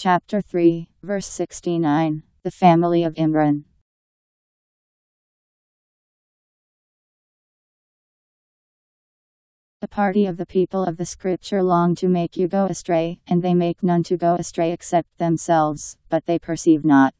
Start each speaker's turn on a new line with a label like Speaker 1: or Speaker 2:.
Speaker 1: Chapter 3, verse 69 The family of Imran. The party of the people of the scripture long to make you go astray, and they make none to go astray except themselves, but they perceive not.